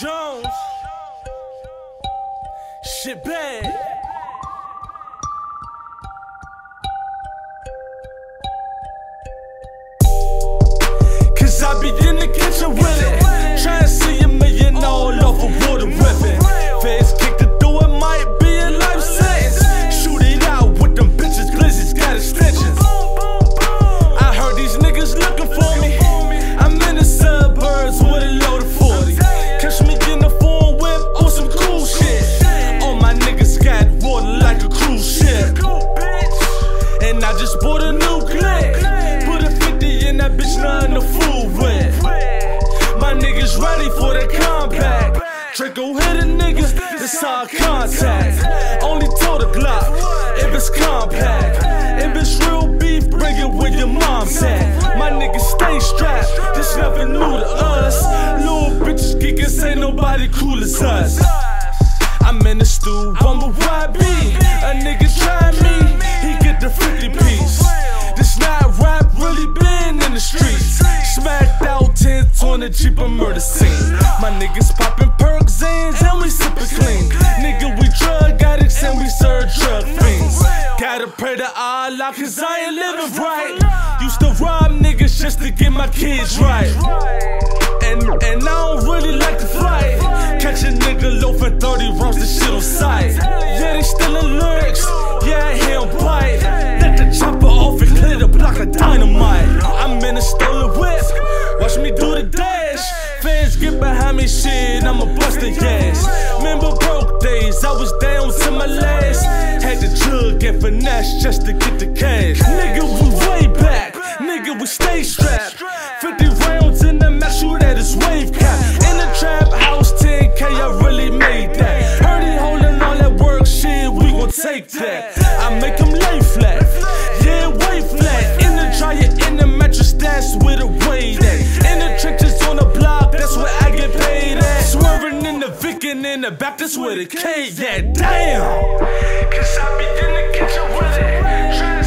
Jones. Shit bad. Cause I be in the kitchen with it. That bitch, nothing to fool with. My niggas ready for the comeback. Draco hit a nigga, it's all contact. Only told a Glock if it's compact. If it's real beef, bring it where your mom's at. My niggas stay strapped, this nothing new to us. Little bitches geeking, ain't nobody cool as us. On the Jeep, a murder scene. My niggas popping perks and and we sippin' clean. Nigga, we drug addicts and we serve drug fiends. Gotta pray to Allah, cause I ain't living right. Used to rob niggas just to get my kids right. And, and me, shit. I'ma bust the ass. Remember broke days, I was down to my last. Had to jug and finesse just to get the cash. Nigga, we way back. Nigga, we stay strapped. 50 rounds in the match, shoot at his wave cap. In the trap house, 10K, I really made that. in the Baptist with a K, yeah, damn. Cause I be in the kitchen with it.